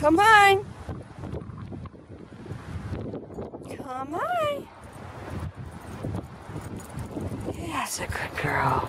Come on. Come on. Yes, a good girl.